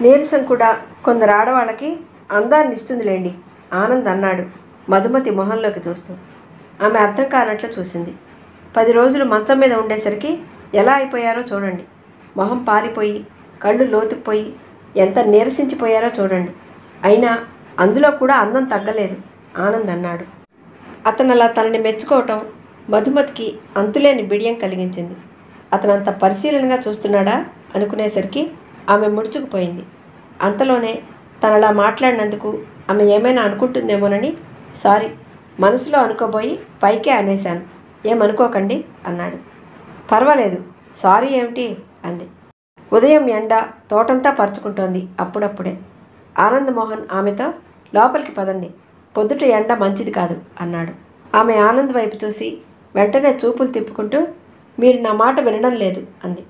నీరసం కూడా కొందరు ఆడవాళ్ళకి అందాన్ని ఇస్తుందిలేండి ఆనంద్ అన్నాడు. మధుమతి మొహంలోకి చూస్తూ. ఆమె అర్థం కానట్లు చూసింది. పది రోజులు మంచం మీద ఉండేసరికి ఎలా అయిపోయారో చూడండి. మొహం పాలిపోయి కళ్ళు లోతుకుపోయి ఎంత నీరసించిపోయారో చూడండి. అయినా అందులో కూడా అందం తగ్గలేదు ఆనంద్ అన్నాడు. అతను అలా తనని మెచ్చుకోవటం మధుమతికి అంతులేని బిడియం కలిగించింది. అతనంత పరిశీలనగా చూస్తున్నాడా అనుకునేసరికి ఆమె ముడుచుకుపోయింది. అంతలోనే తనలా మాట్లాడినందుకు ఆమె ఏమైనా అనుకుంటుందేమోనని సారీ మనసులో అనుకోబోయి పైకే అనేశాను. ఏమనుకోకండి అన్నాడు. పర్వాలేదు సారీ ఏమిటి? అంది. ఉదయం ఎండ తోటంతా పరుచుకుంటోంది అప్పుడప్పుడే. ఆనందమోహన్ ఆమెతో లోపలికి పదండి పొద్దుట ఎండ మంచిది కాదు అన్నాడు. ఆమె ఆనంద్ వైపు చూసి వెంటనే చూపులు తిప్పుకుంటూ మీరు నా మాట వినడం లేదు అంది.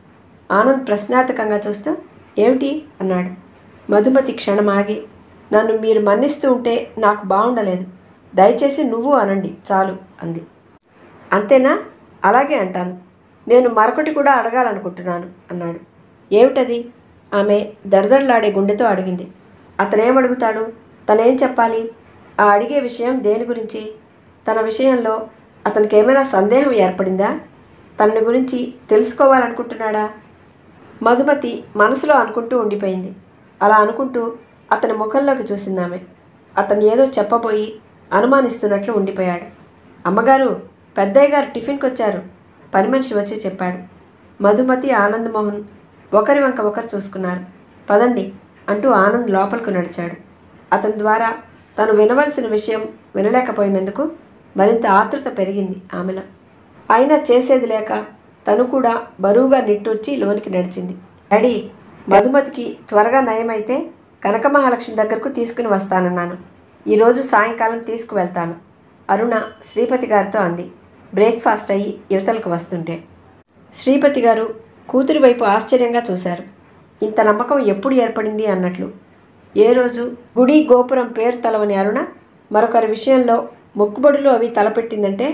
ఆనంద్ ప్రశ్నార్థకంగా చూస్తూ ఏమిటి? అన్నాడు. మధుమతి క్షణం ఆగి నన్ను మీరు మన్నిస్తూ ఉంటే నాకు బాగుండలేదు దయచేసి నువ్వు అనండి చాలు అంది. అంతేనా? అలాగే అంటాను. నేను మరొకటి కూడా అడగాలనుకుంటున్నాను అన్నాడు. ఏమిటది? ఆమె దడదడలాడే గుండెతో అడిగింది. అతనేమడుగుతాడు? తనేం చెప్పాలి? ఆ అడిగే విషయం దేని గురించి? తన విషయంలో అతనికి ఏమైనా సందేహం ఏర్పడిందా? తన గురించి తెలుసుకోవాలనుకుంటున్నాడా? మధుమతి మనసులో అనుకుంటూ ఉండిపోయింది. అలా అనుకుంటూ అతని ముఖంలోకి చూసింది ఆమె అతను ఏదో చెప్పబోయి అనుమానిస్తున్నట్లు ఉండిపోయాడు. అమ్మగారు పెద్దయ్య గారు టిఫిన్కి వచ్చారు పని మనిషి వచ్చి చెప్పాడు. మధుమతి ఆనందమోహన్ ఒకరి వంక ఒకరు చూసుకున్నారు. పదండి అంటూ ఆనంద్ లోపలికి నడిచాడు. అతని ద్వారా తను వినవలసిన విషయం వినలేకపోయినందుకు మరింత ఆతృత పెరిగింది ఆమెలో. అయినా చేసేది లేక తను కూడా బరువుగా నిట్టూర్చి లోనికి నడిచింది. డాడీ మధుమతికి త్వరగా నయమైతే కనకమహాలక్ష్మి దగ్గరకు తీసుకుని వస్తానన్నాను. ఈరోజు సాయంకాలం తీసుకువెళ్తాను అరుణ శ్రీపతి గారితో అంది. బ్రేక్ఫాస్ట్ అయ్యి యువతలకు వస్తుంటే. శ్రీపతి గారు కూతురి వైపు ఆశ్చర్యంగా చూశారు. ఇంత నమ్మకం ఎప్పుడు ఏర్పడింది అన్నట్లు. ఏ రోజు గుడి గోపురం పేరు తలవని అరుణ మరొకరి విషయంలో మొక్కుబడులు అవి తలపెట్టిందంటే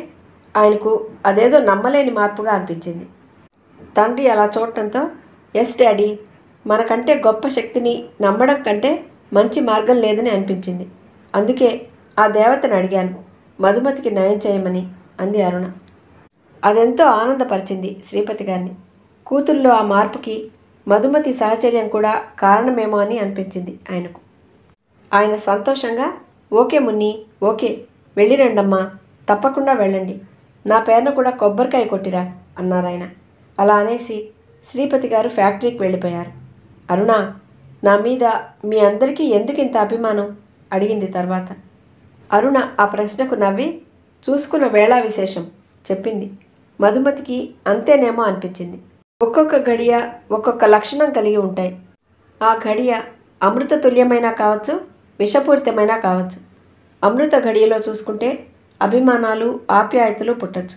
ఆయనకు అదేదో నమ్మలేని మార్పుగా అనిపించింది. తండ్రి అలా చూడటంతో ఎస్ డాడీ మనకంటే గొప్ప శక్తిని నమ్మడం కంటే మంచి మార్గం లేదని అనిపించింది. అందుకే ఆ దేవతను అడిగాను మధుమతికి నయం చేయమని అంది అరుణ. అదెంతో ఆనందపరిచింది శ్రీపతి గారిని. కూతుర్లో ఆ మార్పుకి మధుమతి సహచర్యం కూడా కారణమేమో అని అనిపించింది ఆయనకు. ఆయన సంతోషంగా ఓకే మున్ని ఓకే వెళ్ళిరండమ్మా తప్పకుండా వెళ్ళండి. నా పేరున కూడా కొబ్బరికాయ కొట్టిరా అన్నారాయన అలా అనేసి శ్రీపతి గారు ఫ్యాక్టరీకి వెళ్ళిపోయారు. అరుణ నా మీద మీ అందరికీ ఎందుకు ఇంత అభిమానం? అడిగింది తర్వాత. అరుణ ఆ ప్రశ్నకు నవ్వి చూసుకున్న వేళా విశేషం చెప్పింది. మధుమతికి అంతేనేమో అనిపించింది. ఒక్కొక్క గడియ ఒక్కొక్క లక్షణం కలిగి ఉంటాయి. ఆ గడియ అమృత తుల్యమైనా కావచ్చు విషపూరితమైనా కావచ్చు. అమృత గడియలో చూసుకుంటే అభిమానాలు ఆప్యాయతలు పుట్టచ్చు.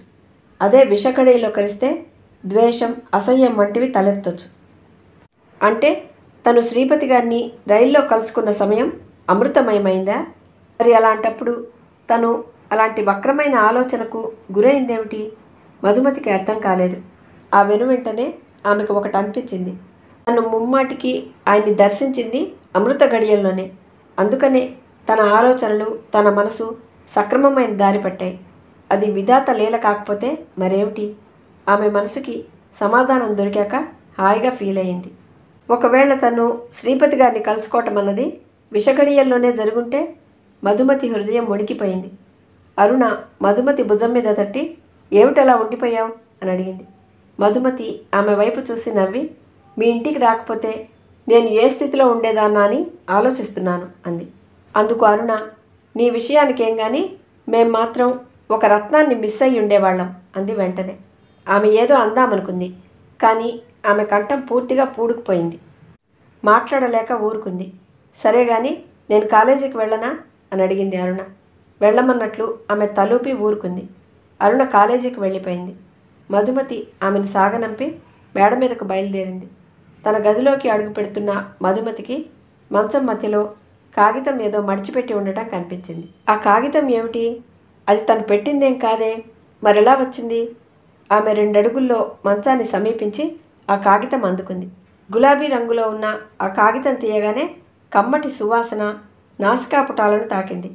అదే విషకడీలో కలిస్తే ద్వేషం అసహ్యం వంటివి తలెత్తొచ్చు. అంటే తను శ్రీపతి గారిని రైల్లో కలుసుకున్న సమయం అమృతమయమైందా? మరి అలాంటప్పుడు తను అలాంటి వక్రమైన ఆలోచనకు గురైందేమిటి? మధుమతికి అర్థం కాలేదు. ఆ వెను వెంటనే ఆమెకు ఒకటి అనిపించింది. తను ముమ్మాటికి ఆయన్ని దర్శించింది అమృత గడియల్లోనే. అందుకనే తన ఆలోచనలు తన మనసు సక్రమమైన దారి పట్టాయి. అది విధాత లీల కాకపోతే మరేమిటి? ఆమె మనసుకి సమాధానం దొరికాక హాయిగా ఫీల్ అయింది. ఒకవేళ తను శ్రీపతి గారిని కలుసుకోవటం అన్నది విషగడియల్లోనే జరుగుంటే మధుమతి హృదయం వణికిపోయింది. అరుణ మధుమతి భుజం మీద తట్టి ఏమిటలా ఉండిపోయావు? అని అడిగింది. మధుమతి ఆమె వైపు చూసి నవ్వి మీ ఇంటికి రాకపోతే నేను ఏ స్థితిలో ఉండేదాన్నా అని ఆలోచిస్తున్నాను అంది. అందుకు అరుణ నీ విషయానికేం కానీ మేం మాత్రం ఒక రత్నాన్ని మిస్ అయ్యి ఉండేవాళ్ళం అంది వెంటనే. ఆమె ఏదో అందామనుకుంది కానీ ఆమె కంఠం పూర్తిగా పూడుకుపోయింది. మాట్లాడలేక ఊరుకుంది. సరే కానీ నేను కాలేజీకి వెళ్ళనా? అని అడిగింది అరుణ. వెళ్ళమన్నట్లు ఆమె తలూపి ఊరుకుంది. అరుణ కాలేజీకి వెళ్ళిపోయింది. మధుమతి ఆమెను సాగనంపి మేడ మీదకు బయలుదేరింది. తన గదిలోకి అడుగు పెడుతున్న మధుమతికి మంచం మధ్యలో కాగితం ఏదో మడిచిపెట్టి ఉండటం కనిపించింది. ఆ కాగితం ఏమిటి? అది తను పెట్టిందేం కాదే? మరెలా వచ్చింది? ఆమె రెండడుగుల్లో మంచాన్ని సమీపించి ఆ కాగితం అందుకుంది. గులాబీ రంగులో ఉన్న ఆ కాగితం తీయగానే కమ్మటి సువాసన నాసికాపుటాలను తాకింది.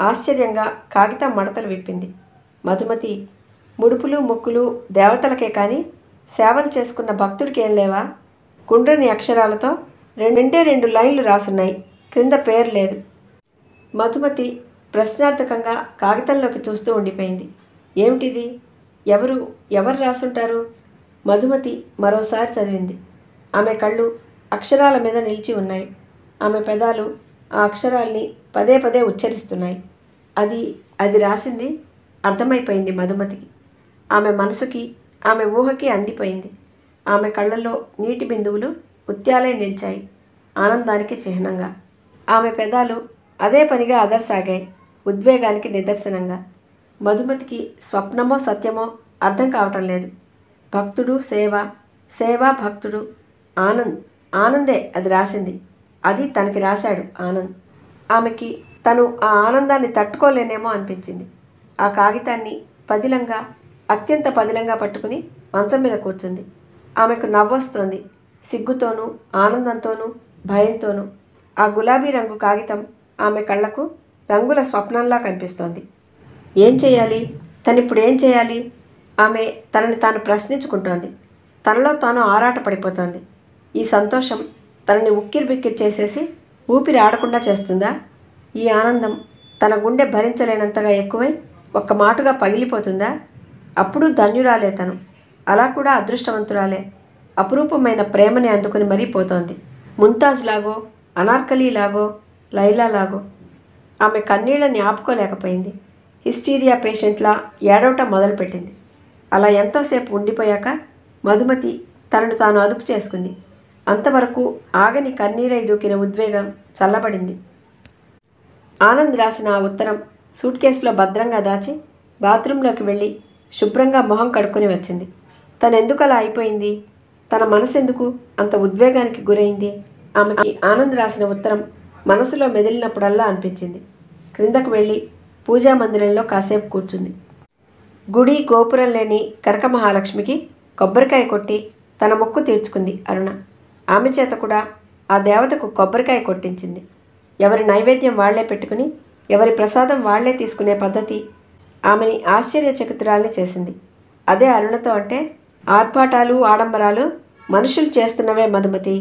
ఆశ్చర్యంగా కాగితం మడతలు విప్పింది. మధుమతి ముడుపులు ముక్కులు దేవతలకే కానీ సేవలు చేసుకున్న భక్తుడికి ఏం లేవా? గుండ్రని అక్షరాలతో రెండే రెండు లైన్లు రాసున్నాయి. క్రింద పేరు లేదు. మధుమతి ప్రశ్నార్థకంగా కాగితంలోకి చూస్తూ ఉండిపోయింది. ఏమిటిది? ఎవరు ఎవరు రాసుంటారు? మధుమతి మరోసారి చదివింది. ఆమె కళ్ళు అక్షరాల మీద నిలిచి ఉన్నాయి. ఆమె పెదాలు ఆ అక్షరాల్ని పదే పదే ఉచ్చరిస్తున్నాయి. అది అది రాసింది? అర్థమైపోయింది మధుమతికి. ఆమె మనసుకి ఆమె ఊహకి అందిపోయింది. ఆమె కళ్ళల్లో నీటి బిందువులు ముత్యాలై నిలిచాయి. ఆనందానికి చిహ్నంగా. ఆమె పెదాలు అదే పనిగా అదర్సాగాయి ఉద్వేగానికి నిదర్శనంగా. మధుమతికి స్వప్నమో సత్యమో అర్థం కావటం లేదు. భక్తుడు సేవ సేవ భక్తుడు ఆనంద్ ఆనందే అది రాసింది. అది తనకి రాశాడు ఆనంద్. ఆమెకి తను ఆ ఆనందాన్ని తట్టుకోలేనేమో అనిపించింది. ఆ కాగితాన్ని పదిలంగా అత్యంత పదిలంగా పట్టుకుని మంచం మీద కూర్చుంది. ఆమెకు నవ్వొస్తోంది. సిగ్గుతోనూ ఆనందంతోనూ భయంతోనూ ఆ గులాబీ రంగు కాగితం ఆమె కళ్ళకు రంగుల స్వప్నంలా కనిపిస్తోంది. ఏం చేయాలి? తనిప్పుడు ఏం చేయాలి? ఆమె తనని తాను ప్రశ్నించుకుంటోంది. తనలో తాను ఆరాటపడిపోతోంది ఈ సంతోషం తనని ఉక్కిరి బిక్కిరి చేసేసి ఊపిరి ఆడకుండా చేస్తుందా? ఈ ఆనందం తన గుండె భరించలేనంతగా ఎక్కువై ఒక్క మాటుగా పగిలిపోతుందా? అప్పుడు ధన్యురాలే తను. అలా కూడా అదృష్టవంతురాలే. అపురూపమైన ప్రేమని అందుకుని మరీ పోతోంది. ముంతాజ్ లాగో అనార్కలి లాగో లైలా లాగో. ఆమె కన్నీళ్ళని ఆపుకోలేకపోయింది హిస్టీరియా పేషెంట్లా ఏడవటం మొదలుపెట్టింది. అలా ఎంతోసేపు ఉండిపోయాక మధుమతి తనను తాను అదుపు చేసుకుంది. అంతవరకు ఆగని కన్నీరై దూకిన ఉద్వేగం చల్లబడింది. ఆనంద్ రాసిన ఆ ఉత్తరం సూట్ కేసులో భద్రంగా దాచి బాత్రూంలోకి వెళ్ళి శుభ్రంగా మొహం కడుక్కొని వచ్చింది. తనెందుకు అలా అయిపోయింది? తన మనసెందుకు అంత ఉద్వేగానికి గురైంది? ఆమెకి ఆనంద్ రాసిన ఉత్తరం మనసులో మెదిలినప్పుడల్లా అనిపించింది. క్రిందకు వెళ్ళి పూజా మందిరంలో కాసేపు కూర్చుంది. గుడి గోపురం లేని కనక మహాలక్ష్మికి కొబ్బరికాయ కొట్టి తన మొక్కు తీర్చుకుంది అరుణ. ఆమె చేత కూడా ఆ దేవతకు కొబ్బరికాయ కొట్టించింది. ఎవరి నైవేద్యం వాళ్ళే పెట్టుకుని ఎవరి ప్రసాదం వాళ్ళే తీసుకునే పద్ధతి ఆమెని ఆశ్చర్యచకితురాల్ని చేసింది. అదే అరుణతో అంటే ఆర్భాటాలు ఆడంబరాలు మనుషులు చేస్తున్నవే మధుమతి.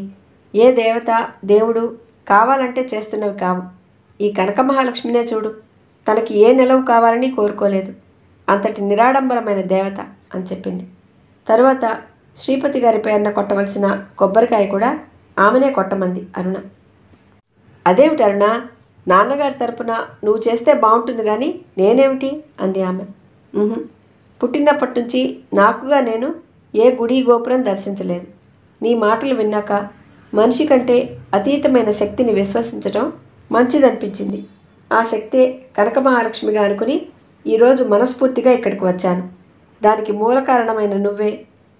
ఏ దేవత దేవుడు కావాలంటే చేస్తున్నవి కావు. ఈ కనక మహాలక్ష్మినే చూడు. తనకి ఏ నిలవు కావాలని కోరుకోలేదు. అంతటి నిరాడంబరమైన దేవత అని చెప్పింది. తరువాత శ్రీపతి గారి పేరున కొట్టవలసిన కొబ్బరికాయ కూడా ఆమెనే కొట్టమంది అరుణ. అదేమిటి అరుణ? నాన్నగారి తరపున నువ్వు చేస్తే బాగుంటుంది కానీ నేనేమిటి? అంది ఆమె. పుట్టినప్పటి నుంచి నాకుగా నేను ఏ గుడి గోపురం దర్శించలేదు. నీ మాటలు విన్నాక మనిషి కంటే అతీతమైన శక్తిని విశ్వసించడం మంచిదనిపించింది. ఆ శక్తే కనక మహాలక్ష్మిగా అనుకుని ఈరోజు మనస్ఫూర్తిగా ఇక్కడికి వచ్చాను. దానికి మూల కారణమైన నువ్వే.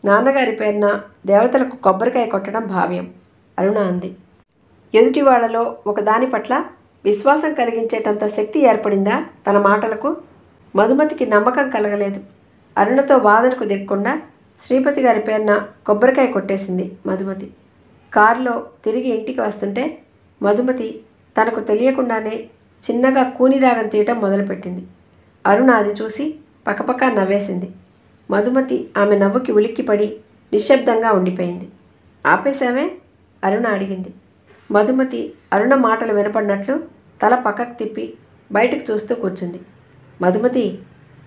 నాన్నగారి పేరున దేవతలకు కొబ్బరికాయ కొట్టడం భావ్యం. అరుణ అంది. ఎదుటి వాళ్ళలో ఒకదాని పట్ల విశ్వాసం కలిగించేటంత శక్తి ఏర్పడిందా? తన మాటలకు మధుమతికి నమ్మకం కలగలేదు. అరుణతో వాదనకు దిగకుండా శ్రీపతి గారి పేరున కొబ్బరికాయ కొట్టేసింది మధుమతి. కారులో తిరిగి ఇంటికి వస్తుంటే మధుమతి తనకు తెలియకుండానే చిన్నగా కూనిరాగం తీయటం మొదలుపెట్టింది. అరుణ అది చూసి పక్కపక్క నవ్వేసింది. మధుమతి ఆమె నవ్వుకి ఉలిక్కిపడి నిశ్శబ్దంగా ఉండిపోయింది. ఆపేశావే? అరుణ అడిగింది. మధుమతి అరుణ మాటలు వినపడినట్లు తల పక్కకు తిప్పి బయటకు చూస్తూ కూర్చుంది. మధుమతి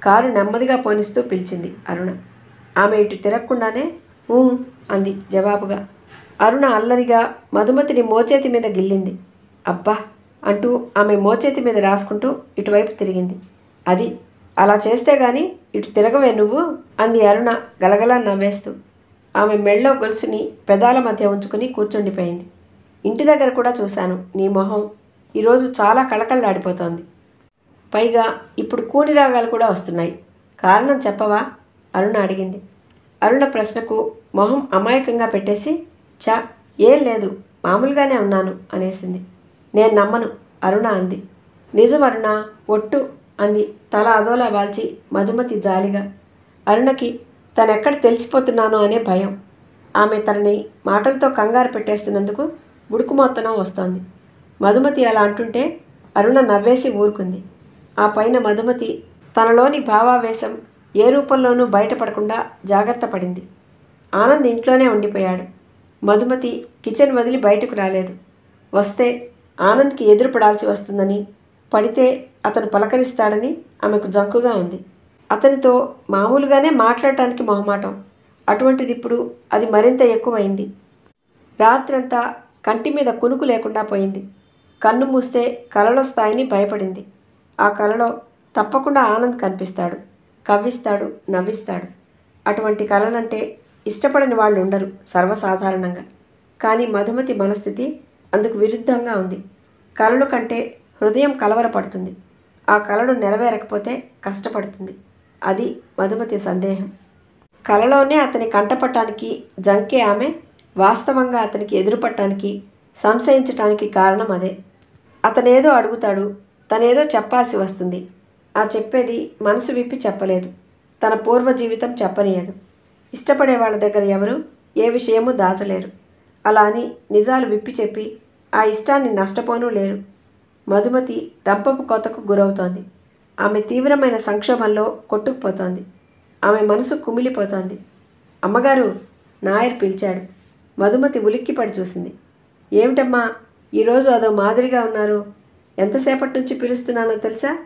కారు నెమ్మదిగా పోనిస్తూ పిలిచింది అరుణ. ఆమె ఇటు తిరగకుండానే ఊ అంది జవాబుగా. అరుణ అల్లరిగా మధుమతిని మోచేతి మీద గిల్లింది. అబ్బా! అంటూ ఆమె మోచేతి మీద రాసుకుంటూ ఇటువైపు తిరిగింది. అది అలా చేస్తే గాని ఇటు తిరగవే నువ్వు? అంది అరుణ గలగలా నవ్వేస్తూ. ఆమె మెళ్ళో గొలుసుని పెదాల మధ్య ఉంచుకుని కూర్చుండిపోయింది. ఇంటి దగ్గర కూడా చూశాను నీ మొహం. ఈరోజు చాలా కళకళలాడిపోతోంది. పైగా ఇప్పుడు కూని రాగాలు కూడా వస్తున్నాయి. కారణం చెప్పవా? అరుణ అడిగింది. అరుణ ప్రశ్నకు మొహం అమాయకంగా పెట్టేసి చా ఏం లేదు మామూలుగానే ఉన్నాను అనేసింది. నేను నమ్మను అరుణ అంది. నిజం అరుణ ఒట్టు అంది తల అదోలా వాల్చి మధుమతి జాలిగా. అరుణకి తనెక్కడ తెలిసిపోతున్నానో అనే భయం. ఆమె తనని మాటలతో కంగారు పెట్టేస్తున్నందుకు బుడుకుమోత్తనం వస్తోంది. మధుమతి అలా అంటుంటే అరుణ నవ్వేసి ఊరుకుంది. ఆ పైన మధుమతి తనలోని భావావేశం ఏ రూపంలోనూ బయటపడకుండా జాగ్రత్త పడింది. ఆనంద్ ఇంట్లోనే ఉండిపోయాడు. మధుమతి కిచెన్ వదిలి బయటకు రాలేదు. వస్తే ఆనంద్కి ఎదురుపడాల్సి వస్తుందని పడితే అతను పలకరిస్తాడని ఆమెకు జంకుగా ఉంది. అతనితో మామూలుగానే మాట్లాడటానికి మొహమాటం. అటువంటిది ఇప్పుడు అది మరింత ఎక్కువైంది. రాత్రంతా కంటి మీద కునుకు లేకుండా పోయింది. కన్ను మూస్తే కలలొస్తాయని భయపడింది. ఆ కలలో తప్పకుండా ఆనంద్ కనిపిస్తాడు. కవ్విస్తాడు నవ్విస్తాడు. అటువంటి కలలంటే ఇష్టపడని వాళ్ళు ఉండరు సర్వసాధారణంగా. కానీ మధుమతి మనస్థితి అందుకు విరుద్ధంగా ఉంది. కలలు కంటే హృదయం కలవరపడుతుంది. ఆ కలలు నెరవేరకపోతే కష్టపడుతుంది. అది మధుమతి సందేహం. కలలోనే అతని కంటపట్టానికి జంకే ఆమె వాస్తవంగా అతనికి ఎదురుపట్టానికి సంశయించటానికి కారణం అదే. అతనేదో అడుగుతాడు తనేదో చెప్పాల్సి వస్తుంది. ఆ చెప్పేది మనసు విప్పి చెప్పలేదు. తన పూర్వ జీవితం చెప్పనీయదు. ఇష్టపడే వాళ్ళ దగ్గర ఎవరు? ఏ విషయమూ దాచలేరు. అలా అని నిజాలు విప్పి చెప్పి ఆ ఇష్టాన్ని నష్టపోనూ లేరు. మధుమతి రంపపు కోతకు గురవుతోంది. ఆమె తీవ్రమైన సంక్షోభంలో కొట్టుకుపోతోంది. ఆమె మనసు కుమిలిపోతోంది. అమ్మగారు నాయర్ పిలిచాడు. మధుమతి ఉలిక్కిపడి చూసింది. ఏమిటమ్మా ఈరోజు అదో మాదిరిగా ఉన్నారు? ఎంతసేపటి నుంచి పిలుస్తున్నానో తెలుసా?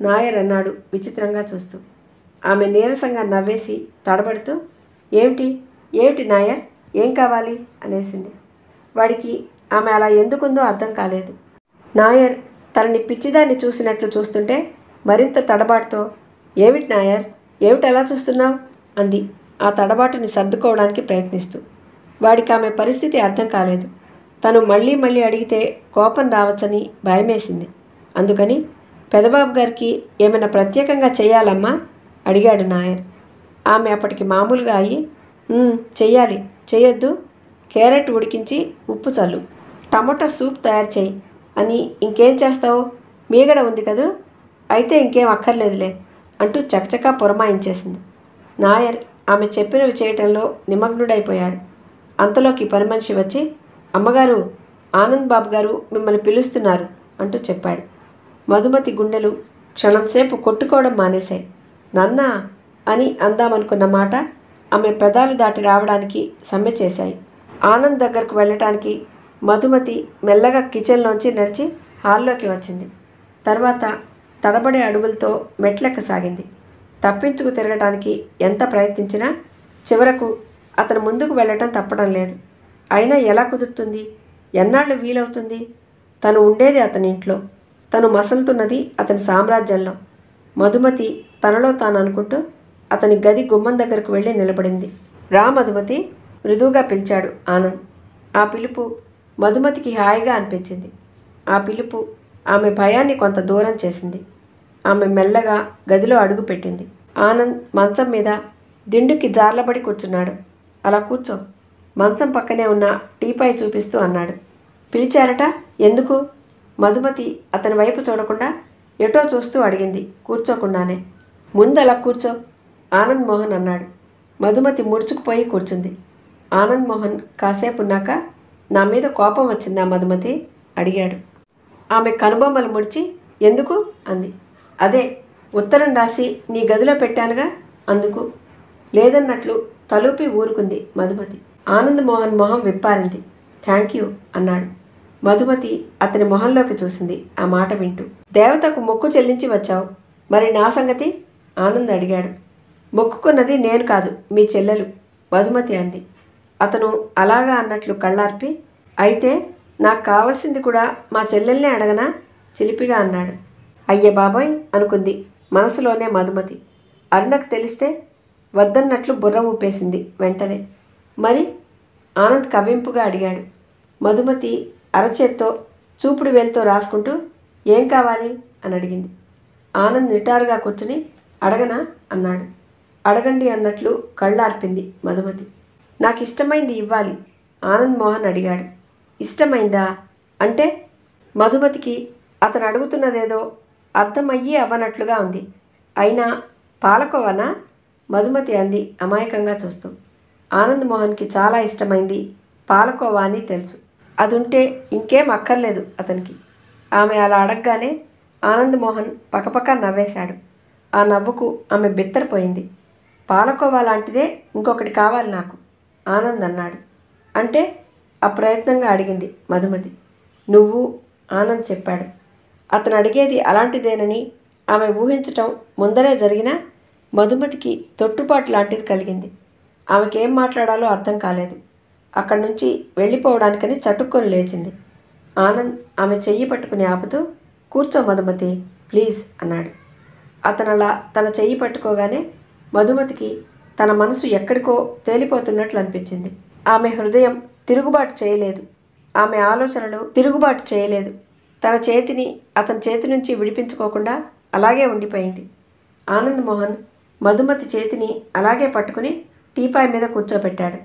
నాయర్ అన్నాడు విచిత్రంగా చూస్తూ. ఆమె నీరసంగా నవ్వేసి తడబడుతూ ఏమిటి? ఏమిటి నాయర్? ఏం కావాలి? అనేసింది. వాడికి ఆమె అలా ఎందుకుందో అర్థం కాలేదు. నాయర్ తనని పిచ్చిదాన్ని చూసినట్లు చూస్తుంటే మరింత తడబాటుతో ఏమిటి నాయర్? ఏమిటి ఎలా చూస్తున్నావు? అంది. ఆ తడబాటుని సర్దుకోవడానికి ప్రయత్నిస్తూ. వాడికి ఆమె పరిస్థితి అర్థం కాలేదు. తను మళ్ళీ మళ్ళీ అడిగితే కోపం రావచ్చని భయమేసింది. అందుకని పెదబాబు గారికి ఏమైనా ప్రత్యేకంగా చేయాలమ్మా? అడిగాడు నాయర్. ఆమె అప్పటికి మామూలుగా అయ్యి చెయ్యాలి చేయొద్దు క్యారెట్ ఉడికించి ఉప్పు చల్లు టమోటా సూప్ తయారు చేయి అని ఇంకేం చేస్తావు? మీగడ ఉంది కదూ? అయితే ఇంకేం అక్కర్లేదులే అంటూ చకచకా పురమాయించేసింది. నాయర్ ఆమె చెప్పినవి చేయటంలో నిమగ్నుడైపోయాడు. అంతలోకి పని మనిషి వచ్చి అమ్మగారు ఆనంద్ బాబు గారు మిమ్మల్ని పిలుస్తున్నారు అంటూ చెప్పాడు. మధుమతి గుండెలు క్షణంసేపు కొట్టుకోవడం మానేశాయి. నన్నా అని అందామనుకున్న మాట ఆమె పెదాలు దాటి రావడానికి సమ్మె చేశాయి. ఆనంద్ దగ్గరకు వెళ్ళటానికి మధుమతి మెల్లగా కిచెన్లోంచి నడిచి హాల్లోకి వచ్చింది. తర్వాత తడబడే అడుగులతో మెట్లెక్కసాగింది. తప్పించుకు తిరగటానికి ఎంత ప్రయత్నించినా చివరకు అతను ముందుకు వెళ్ళటం తప్పడం లేదు. అయినా ఎలా కుదురుతుంది? ఎన్నాళ్ళు వీలవుతుంది? తను ఉండేది అతని ఇంట్లో. తను మసలుతున్నది అతని సామ్రాజ్యంలో. మధుమతి తనలో తాను అనుకుంటూ అతని గది గుమ్మం దగ్గరకు వెళ్ళి నిలబడింది. రా మధుమతి మృదువుగా పిలిచాడు ఆనంద్. ఆ పిలుపు మధుమతికి హాయిగా అనిపించింది. ఆ పిలుపు ఆమె భయాన్ని కొంత దూరం చేసింది. ఆమె మెల్లగా గదిలో అడుగు పెట్టింది. ఆనంద్ మంచం మీద దిండుకి జార్లబడి కూర్చున్నాడు. అలా కూర్చో. మంచం పక్కనే ఉన్న టీపాయ్ చూపిస్తూ అన్నాడు. పిలిచారట? ఎందుకు? మధుమతి అతని వైపు చూడకుండా ఎటో చూస్తూ అడిగింది కూర్చోకుండానే. ముందు అలా కూర్చో. ఆనంద్ మోహన్ అన్నాడు. మధుమతి ముడుచుకుపోయి కూర్చుంది. ఆనంద్ మోహన్ కాసేపున్నాక నా మీద కోపం వచ్చిందా మధుమతి? అడిగాడు. ఆమె కనుబొమ్మలు ముడిచి ఎందుకు? అంది. అదే ఉత్తరం రాసి నీ గదిలో పెట్టానుగా? అందుకు. లేదన్నట్లు తలూపి ఊరుకుంది మధుమతి. ఆనంద్ మోహన్ మొహం విప్పారింది. థ్యాంక్ యూ అన్నాడు. మధుమతి అతని మొహంలోకి చూసింది. ఆ మాట వింటూ దేవతకు మొక్కు చెల్లించి వచ్చావు. మరి నా సంగతి? ఆనంద్ అడిగాడు. మొక్కుకున్నది నేను కాదు మీ చెల్లెలు మధుమతి అంది. అతను అలాగా అన్నట్లు కళ్ళార్పి అయితే నాకు కావాల్సింది కూడా మా చెల్లెల్నే అడగనా? చిలిపిగా అన్నాడు. అయ్య బాబోయ్ అనుకుంది మనసులోనే మధుమతి. అరుణకు తెలిస్తే వద్దన్నట్లు బుర్ర ఊపేసింది వెంటనే. మరి? ఆనంద్ కవింపుగా అడిగాడు. మధుమతి అరచేత్తో చూపుడు వేలుతో రాసుకుంటూ ఏం కావాలి? అని అడిగింది. ఆనంద్ నిటారుగా కూర్చుని అడగనా? అన్నాడు. అడగండి అన్నట్లు కళ్ళార్పింది మధుమతి. నాకు ఇష్టమైంది ఇవ్వాలి ఆనంద్ మోహన్ అడిగాడు. ఇష్టమైందా? అంటే? మధుమతికి అతను అడుగుతున్నదేదో అర్థమయ్యి అవ్వనట్లుగా ఉంది. అయినా పాలకోవనా? మధుమతి అంది అమాయకంగా చూస్తూ. ఆనంద్ మోహన్కి చాలా ఇష్టమైంది పాలకోవా అని తెలుసు. అది ఉంటే ఇంకేం అక్కర్లేదు అతనికి. ఆమె అలా అడగగానే ఆనంద్ మోహన్ పకపక నవ్వేశాడు. ఆ నవ్వుకు ఆమె బిత్తరపోయింది. పాలకోవా లాంటిదే ఇంకొకటి కావాలి నాకు ఆనంద్ అన్నాడు. అంటే అప్రయత్నంగా అడిగింది మధుమతి. నువ్వు ఆనంద్ చెప్పాడు. అతను అడిగేది అలాంటిదేనని ఆమె ఊహించటం ముందరే జరిగినా మధుమతికి తొట్టుపాటు లాంటిది కలిగింది. ఆమెకేం మాట్లాడాలో అర్థం కాలేదు. అక్కడి నుంచి వెళ్ళిపోవడానికని చటుక్కొని లేచింది. ఆనంద్ ఆమె చెయ్యి పట్టుకుని ఆపుతూ కూర్చో మధుమతి ప్లీజ్ అన్నాడు. అతను అలా తన చెయ్యి పట్టుకోగానే మధుమతికి తన మనసు ఎక్కడికో తేలిపోతున్నట్లు అనిపించింది. ఆమె హృదయం తిరుగుబాటు చేయలేదు. ఆమె ఆలోచనలు తిరుగుబాటు చేయలేదు. తన చేతిని అతని చేతి నుంచి విడిపించుకోకుండా అలాగే ఉండిపోయింది. ఆనంద్ మోహన్ మధుమతి చేతిని అలాగే పట్టుకుని టీపాయ్ మీద కూర్చోబెట్టాడు.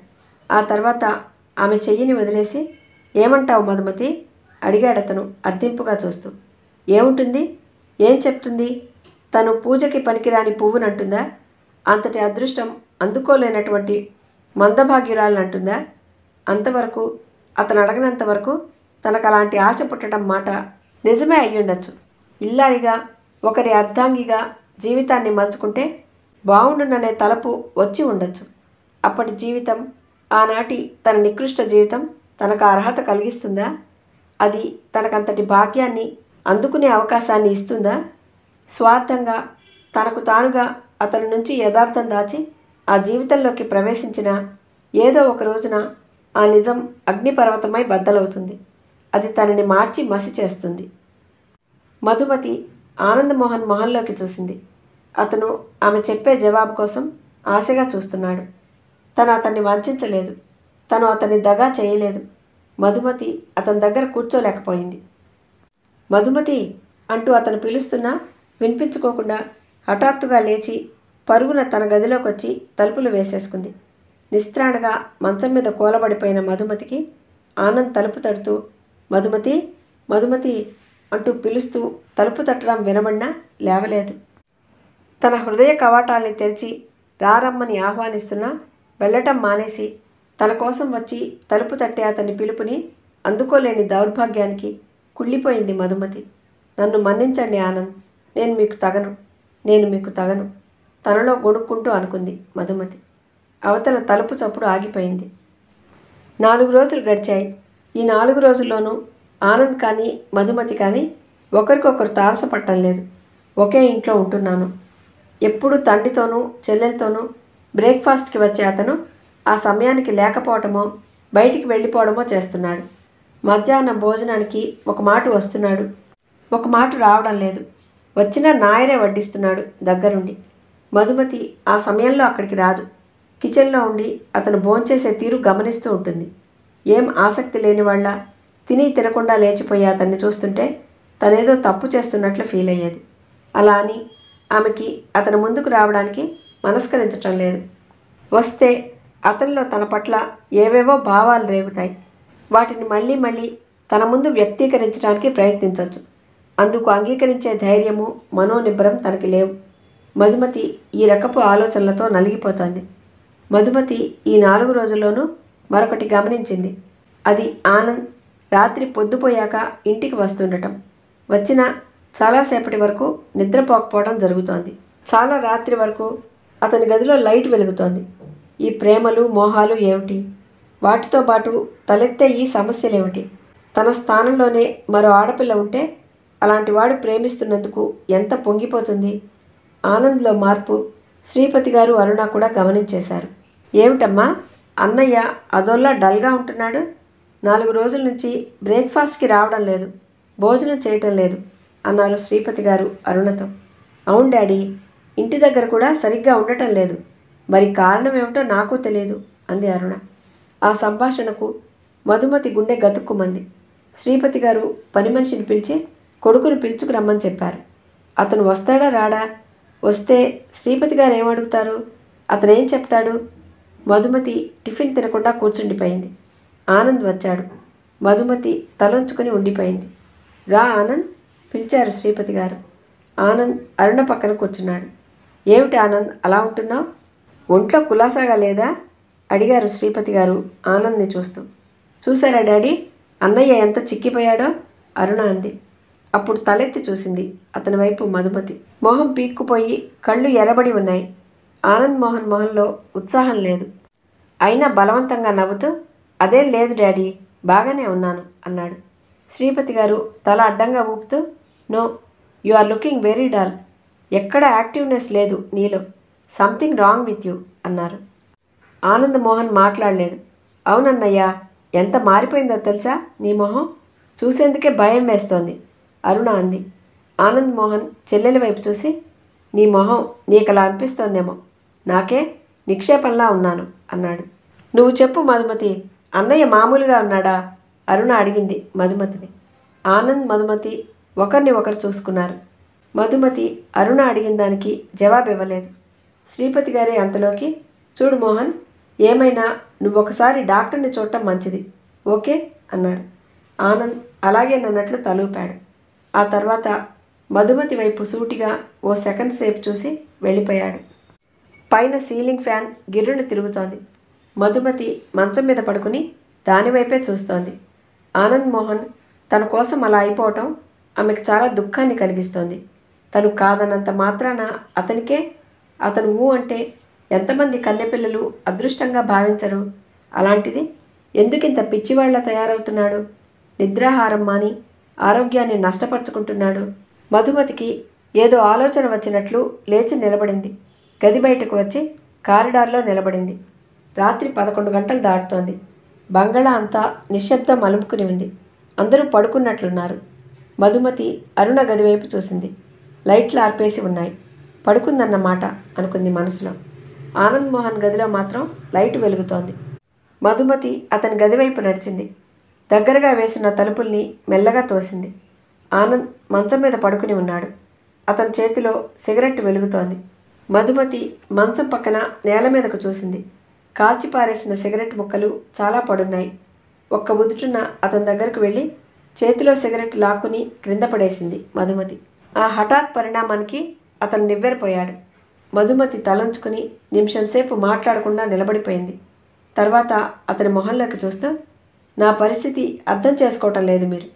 ఆ తర్వాత ఆమె చెయ్యిని వదిలేసి ఏమంటావు మధుమతి? అడిగాడతను అర్థింపుగా చూస్తూ. ఏముంటుంది? ఏం చెప్తుంది? తను పూజకి పనికిరాని పువ్వునంటుందా? అంతటి అదృష్టం అందుకోలేనటువంటి మందభాగ్యురాలనంటుందా అంతవరకు అతను అడగనంత వరకు తనకు అలాంటి ఆశ పుట్టడం మాట నిజమే అయ్యుండొచ్చు ఇల్లాలిగా ఒకరి అర్ధాంగిగా జీవితాన్ని మలుచుకుంటే బాగుండుననే తలపు వచ్చి ఉండొచ్చు. అప్పటి జీవితం ఆనాటి తన నికృష్ట జీవితం తనకు అర్హత కలిగిస్తుందా? అది తనకంతటి భాగ్యాన్ని అందుకునే అవకాశాన్ని ఇస్తుందా? స్వార్థంగా తనకు తానుగా అతని నుంచి యథార్థం దాచి ఆ జీవితంలోకి ప్రవేశించిన ఏదో ఒక రోజున ఆ నిజం అగ్నిపర్వతమై బద్దలవుతుంది. అది తనని మార్చి మసి చేస్తుంది మధుమతి ఆనందమోహన్ మొహంలోకి చూసింది. అతను ఆమె చెప్పే జవాబు కోసం ఆశగా చూస్తున్నాడు. తను అతన్ని వంచలేదు తను అతన్ని దగా చేయలేదు. మధుమతి అతని దగ్గర కూర్చోలేకపోయింది. మధుమతి అంటూ అతను పిలుస్తున్నా వినిపించుకోకుండా హఠాత్తుగా లేచి పరుగున తన గదిలోకి వచ్చి తలుపులు వేసేసుకుంది. నిస్త్రాణగా మంచం మీద కూలబడిపోయిన మధుమతికి ఆనంద్ తలుపు తడుతూ మధుమతి మధుమతి అంటూ పిలుస్తూ తలుపు తట్టడం వినబడినా లేవలేదు. తన హృదయ కవాటాల్ని తెరిచి రారమ్మని ఆహ్వానిస్తున్నా వెళ్ళటం మానేసి తన కోసం వచ్చి తలుపు తట్టే అతని పిలుపుని అందుకోలేని దౌర్భాగ్యానికి కుళ్ళిపోయింది మధుమతి. నన్ను మన్నించండి ఆనంద్ నేను మీకు తగను. నేను మీకు తగను. తనలో గొణుక్కుంటూ అనుకుంది మధుమతి. అవతల తలుపు చప్పుడు ఆగిపోయింది. నాలుగు రోజులు గడిచాయి. ఈ నాలుగు రోజుల్లోనూ ఆనంద్ కానీ మధుమతి కానీ ఒకరికొకరు తారసపట్టం లేదు. ఒకే ఇంట్లో ఉంటున్నాను. ఎప్పుడు తండ్రితోనూ చెల్లెలతోనూ బ్రేక్ఫాస్ట్కి వచ్చే అతను ఆ సమయానికి లేకపోవటమో బయటికి వెళ్ళిపోవడమో చేస్తున్నాడు. మధ్యాహ్నం భోజనానికి ఒక మాట వస్తున్నాడు. ఒక మాట రావడం లేదు. వచ్చిన నాయరే వడ్డిస్తున్నాడు దగ్గరుండి. మధుమతి ఆ సమయంలో అక్కడికి రాదు. కిచెన్లో ఉండి అతను భోంచేసే తీరు గమనిస్తూ ఉంటుంది. ఏం ఆసక్తి లేని వాళ్ళ? తిని తినకుండా లేచిపోయి అతన్ని చూస్తుంటే తనేదో తప్పు చేస్తున్నట్లు ఫీల్ అయ్యేది. అలా అని ఆమెకి అతని ముందుకు రావడానికి మనస్కరించటం లేదు. వస్తే అతనిలో తన పట్ల ఏవేవో భావాలు రేగుతాయి. వాటిని మళ్ళీ మళ్ళీ తన ముందు వ్యక్తీకరించడానికి ప్రయత్నించవచ్చు అందుకు అంగీకరించే ధైర్యము మనోనిబ్బరం తనకి లేవు. మధుమతి ఈ రకపు ఆలోచనలతో నలిగిపోతోంది. మధుమతి ఈ నాలుగు రోజుల్లోనూ మరొకటి గమనించింది. అది ఆనంద్ రాత్రి పొద్దుపోయాక ఇంటికి వస్తుండటం. వచ్చిన చాలాసేపటి వరకు నిద్రపోకపోవడం జరుగుతోంది. చాలా రాత్రి వరకు అతని గదిలో లైట్ వెలుగుతోంది. ఈ ప్రేమలు మోహాలు ఏమిటి? వాటితో పాటు తలెత్తే ఈ సమస్యలేమిటి? తన స్థానంలోనే మరో ఆడపిల్ల ఉంటే అలాంటి వాడు ప్రేమిస్తున్నందుకు ఎంత పొంగిపోతుంది? ఆనంద్లో మార్పు శ్రీపతి గారు అరుణ కూడా గమనించేశారు. ఏమిటమ్మా? అన్నయ్య అదోల్లా డల్గా ఉంటున్నాడు? నాలుగు రోజుల నుంచి బ్రేక్ఫాస్ట్కి రావడం లేదు భోజనం చేయటం లేదు అన్నారు శ్రీపతి గారు అరుణతో. అవును డాడీ ఇంటి దగ్గర కూడా సరిగ్గా ఉండటం లేదు. మరి కారణం ఏమిటో నాకు తెలియదు అంది అరుణ. ఆ సంభాషణకు మధుమతి గుండె గతుక్కుమంది. శ్రీపతి గారు పని మనిషిని పిలిచి కొడుకును పిలుచుకురమ్మని చెప్పారు. అతను వస్తాడా రాడా? వస్తే శ్రీపతి గారు ఏమడుగుతారు? అతనేం చెప్తాడు? మధుమతి టిఫిన్ తినకుండా కూర్చుండిపోయింది. ఆనంద్ వచ్చాడు. మధుమతి తలొంచుకొని ఉండిపోయింది. రా ఆనంద్ పిలిచారు శ్రీపతి గారు. ఆనంద్ అరుణ పక్కన కూర్చున్నాడు. ఏమిటి ఆనంద్ అలా ఉంటున్నావు? ఒంట్లో కులాసాగా లేదా? అడిగారు శ్రీపతి గారు ఆనంద్ని చూస్తూ. చూసారా డాడీ అన్నయ్య ఎంత చిక్కిపోయాడో? అరుణ అంది. అప్పుడు తలెత్తి చూసింది అతని వైపు మధుమతి. మొహం పీక్కుపోయి కళ్ళు ఎర్రబడి ఉన్నాయి. ఆనంద్ మోహన్ మొహంలో ఉత్సాహం లేదు. అయినా బలవంతంగా నవ్వుతూ అదేం లేదు డాడీ బాగానే ఉన్నాను అన్నాడు. శ్రీపతి గారు తల అడ్డంగా ఊపుతూ no you are looking very dull. ఎక్కడ యాక్టివ్నెస్ లేదు నీలో. సంథింగ్ రాంగ్ విత్ యూ అన్నారు. ఆనంద్ మోహన్ మాట్లాడలేదు. అవునన్నయ్యా ఎంత మారిపోయిందో తెలుసా నీ మొహం? చూసేందుకే భయం వేస్తోంది. అరుణ అంది. ఆనంద్ మోహన్ చెల్లెల వైపు చూసి నీ మొహం నీకలా అనిపిస్తోందేమో. నాకే నిక్షేపంలా ఉన్నాను అన్నాడు. నువ్వు చెప్పు మధుమతి అన్నయ్య మామూలుగా ఉన్నాడా? అరుణ అడిగింది మధుమతిని. ఆనంద్ మధుమతి ఒకరిని ఒకరు చూసుకున్నారు. మధుమతి అరుణ అడిగిన దానికి జవాబు ఇవ్వలేదు శ్రీపతి గారి అంతలోకి చూడు మోహన్ ఏమైనా నువ్వు ఒకసారి డాక్టర్ని చూడటం మంచిది ఓకే? అన్నాడు. ఆనంద్ అలాగే నన్నట్లు తలూపాడు. ఆ తర్వాత మధుమతి వైపు సూటిగా ఓ సెకండ్ సేపు చూసి వెళ్ళిపోయాడు. పైన సీలింగ్ ఫ్యాన్ గిర్రును తిరుగుతోంది. మధుమతి మంచం మీద పడుకుని దానివైపే చూస్తోంది. ఆనంద్ మోహన్ తన కోసం అలా అయిపోవటం ఆమెకు చాలా దుఃఖాన్ని కలిగిస్తోంది. తను కాదన్నంత మాత్రాన అతనికే అతను ఊ అంటే ఎంతమంది కన్నెపిల్లలు అదృష్టంగా భావించరు? అలాంటిది ఎందుకింత పిచ్చివాళ్ళ తయారవుతున్నాడు? నిద్రాహారం మాని ఆరోగ్యాన్ని నష్టపరుచుకుంటున్నాడు. మధుమతికి ఏదో ఆలోచన వచ్చినట్లు లేచి నిలబడింది. గది బయటకు వచ్చి కారిడార్లో నిలబడింది. రాత్రి పదకొండు గంటలు దాటుతోంది. బంగళా అంతా నిశ్శబ్దం అలుముకుని ఉంది. అందరూ పడుకున్నట్లున్నారు. మధుమతి అరుణ గదివైపు చూసింది. లైట్లు ఆర్పేసి ఉన్నాయి. పడుకుందన్నమాట అనుకుంది మనసులో. ఆనంద్ మోహన్ గదిలో మాత్రం లైట్ వెలుగుతోంది. మధుమతి అతని గదివైపు నడిచింది. దగ్గరగా వేసిన తలుపుల్ని మెల్లగా తోసింది. ఆనంద్ మంచం మీద పడుకుని ఉన్నాడు. అతని చేతిలో సిగరెట్ వెలుగుతోంది. మధుమతి మంచం పక్కన నేల మీదకు చూసింది. కాల్చి పారేసిన సిగరెట్ ముక్కలు చాలా పడున్నాయి. ఒక్క ఉదుటున అతని దగ్గరకు వెళ్ళి చేతిలో సిగరెట్ లాక్కుని క్రింద పడేసింది మధుమతి. ఆ హఠాత్ పరిణామానికి అతను నివ్వెరపోయాడు. మధుమతి తలంచుకుని నిమిషం సేపు మాట్లాడకుండా నిలబడిపోయింది. తర్వాత అతని మొహంలోకి చూస్తూ నా పరిస్థితి అర్థం చేసుకోవటం లేదు మీరు.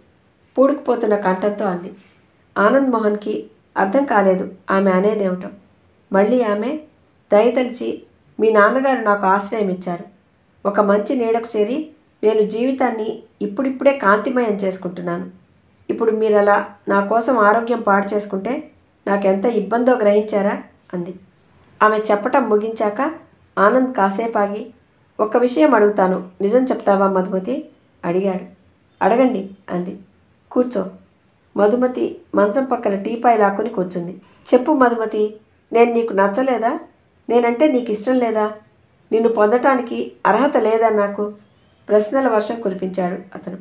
పూడుకుపోతున్న కంఠంతో అంది. ఆనంద్ మోహన్కి అర్థం కాలేదు ఆమె అనేదేమిటో. మళ్ళీ ఆమె దయతలిచి మీ నాన్నగారు నాకు ఆశ్రయం ఇచ్చారు. ఒక మంచి నీడకు చేరి నేను జీవితాన్ని ఇప్పుడిప్పుడే కాంతిమయం చేసుకుంటున్నాను. ఇప్పుడు మీరు అలా నా కోసం ఆరోగ్యం పాడు చేసుకుంటే నాకెంత ఇబ్బందో గ్రహించారా? అంది. ఆమె చెప్పటం ముగించాక ఆనంద్ కాసేపు ఆగి ఒక్క విషయం అడుగుతాను. నిజం చెప్తావా మధుమతి? అడిగాడు. అడగండి అంది. కూర్చో. మధుమతి మంచం పక్కన టీపాయ్ లాక్కుని కూర్చుంది. చెప్పు మధుమతి నేను నీకు నచ్చలేదా? నేనంటే నీకు ఇష్టం లేదా? నిన్ను పొందటానికి అర్హత లేదా నాకు? ప్రశ్నల వర్షం కురిపించాడు అతను.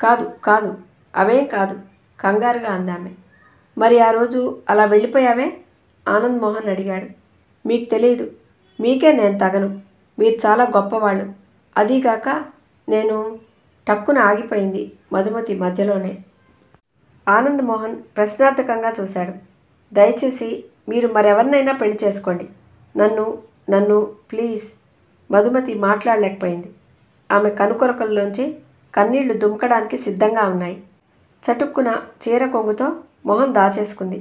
కాదు కాదు. అవేం కాదు కంగారుగా అందామె. మరి ఆ రోజు అలా వెళ్ళిపోయావే? ఆనంద్ మోహన్ అడిగాడు. మీకు తెలియదు మీకే నేను తగను. మీరు చాలా గొప్పవాళ్ళు. అదీగాక నేను టక్కున ఆగిపోయింది మధుమతి మధ్యలోనే. ఆనంద్ మోహన్ ప్రశ్నార్థకంగా చూశాడు. దయచేసి మీరు మరెవరినైనా పెళ్ళి చేసుకోండి. నన్ను నన్ను ప్లీజ్. మధుమతి మాట్లాడలేకపోయింది. ఆమె కనుకొరకల్లోంచి కన్నీళ్ళు దుమకడానికి సిద్ధంగా ఉన్నాయి. చటుక్కున చీర కొంగుతో మొహం దాచేసుకుంది.